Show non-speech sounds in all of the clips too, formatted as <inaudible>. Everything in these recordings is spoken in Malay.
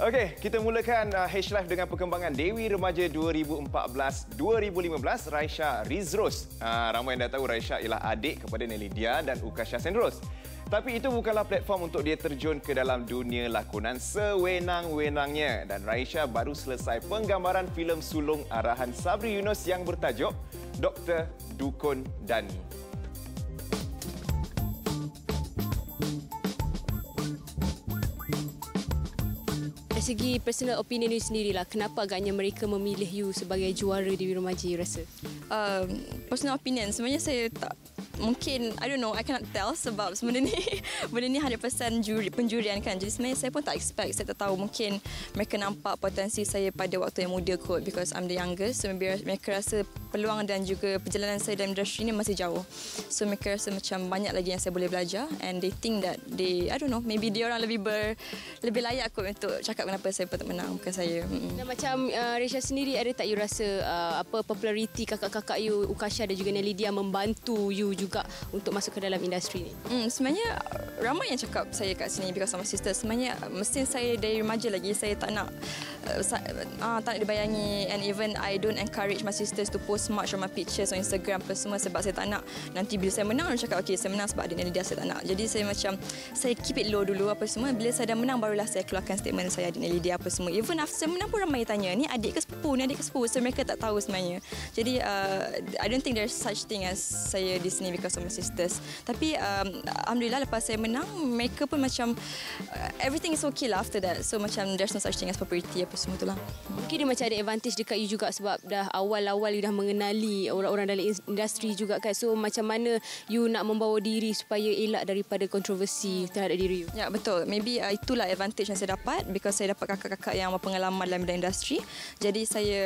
Okey, kita mulakan uh, H Live dengan perkembangan Dewi Remaja 2014-2015 Raisha Rizros. Uh, ramai yang dah tahu Raisha ialah adik kepada Nelly Dia dan Ukasha Sendros. Tapi itu bukanlah platform untuk dia terjun ke dalam dunia lakonan sewenang-wenangnya. Dan Raisha baru selesai penggambaran filem sulung arahan Sabri Yunus yang bertajuk Dr. Dukun Dani. Dari segi personal opinion you sendirilah, kenapa agaknya mereka memilih you sebagai juara di Remaja you rasa? Um, personal opinion, sebenarnya saya tak mungkin I don't know I cannot tell sebab sebenarnya ni benda ni <laughs> 100% juri, penjurian kan. Jadi sebenarnya saya pun tak expect saya tak tahu mungkin mereka nampak potensi saya pada waktu yang muda kot because I'm the youngest. So maybe mereka rasa peluang dan juga perjalanan saya dalam industri ni masih jauh. So mereka rasa macam banyak lagi yang saya boleh belajar and they think that they I don't know maybe dia orang lebih ber, lebih layak kot untuk cakap kenapa saya patut menang bukan saya. Dan macam uh, Risha sendiri ada tak you rasa uh, apa populariti kakak-kakak you Ukasha dan juga Nelly dia membantu you juga juga untuk masuk ke dalam industri ni? Hmm, sebenarnya ramai yang cakap saya kat sini because sama sister. Sebenarnya mesin saya dari remaja lagi saya tak nak uh, uh, tak nak dibayangi and even I don't encourage my sisters to post much of my pictures on Instagram apa semua sebab saya tak nak nanti bila saya menang orang cakap okay saya menang sebab ni dia saya tak nak. Jadi saya macam saya keep it low dulu apa semua bila saya dah menang barulah saya keluarkan statement saya adik ni dia apa semua. Even after saya menang pun ramai tanya ni adik ke sepupu ni adik ke sepupu so mereka tak tahu sebenarnya. Jadi uh, I don't think there's such thing as saya di sini of my sisters. Tapi um, alhamdulillah lepas saya menang, mereka pun macam uh, everything is okay lah after that. So macam there's no such thing as popularity apa semua tu lah. Mungkin dia macam ada advantage dekat you juga sebab dah awal-awal you dah mengenali orang-orang dalam industri juga kan. So macam mana you nak membawa diri supaya elak daripada kontroversi terhadap diri you? Ya betul. Maybe uh, itulah advantage yang saya dapat because saya dapat kakak-kakak yang berpengalaman dalam bidang industri. Jadi saya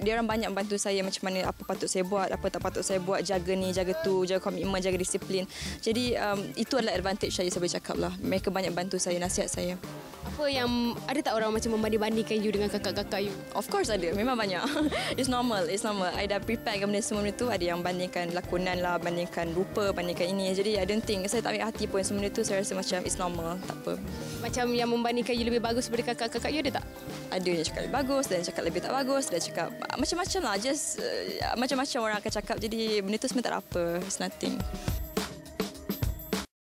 dia orang banyak bantu saya macam mana apa patut saya buat, apa tak patut saya buat, jaga ni, jaga tu, jaga komitmen menjaga disiplin. Jadi um, itu adalah advantage saya boleh cakap lah. Mereka banyak bantu saya, nasihat saya. Apa yang ada tak orang macam membanding-bandingkan you dengan kakak-kakak you? Of course ada. Memang banyak. <laughs> It's normal. It's normal. I dah prepare benda semua itu. Ada yang bandingkan lakonan lah, bandingkan rupa, bandingkan ini. Jadi I don't think, saya tak ambil hati pun semua itu. Saya rasa macam it's normal. Tak apa. Macam yang membandingkan you lebih bagus daripada kakak-kakak you ada tak? Ada yang cakap lebih bagus dan cakap lebih tak bagus. Dan cakap macam-macam lah. Just uh, macam-macam orang akan cakap. Jadi benda tu sebenarnya tak apa. It's nothing.